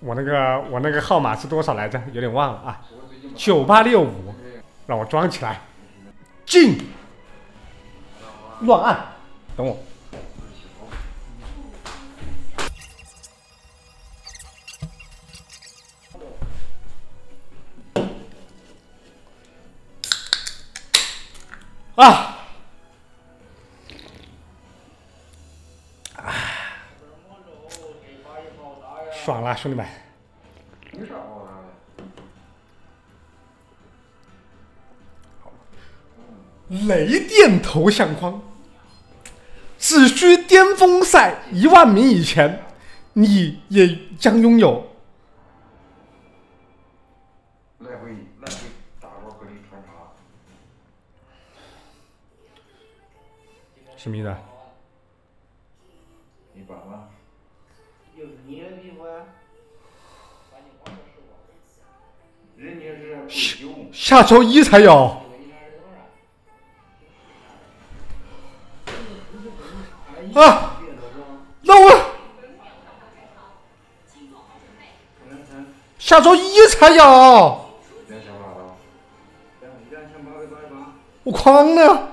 我那个我那个号码是多少来着？有点忘了啊，九八六五，让我装起来，进，乱按，等我。啊！爽了，兄弟们！雷电头像框，只需巅峰赛一万名以前，你也将拥有。来回来回大包和你穿插，什么意思？你办了？就是你的皮肤啊，人家是不久，下周一才有。啊！那我下周一才有。我框呢？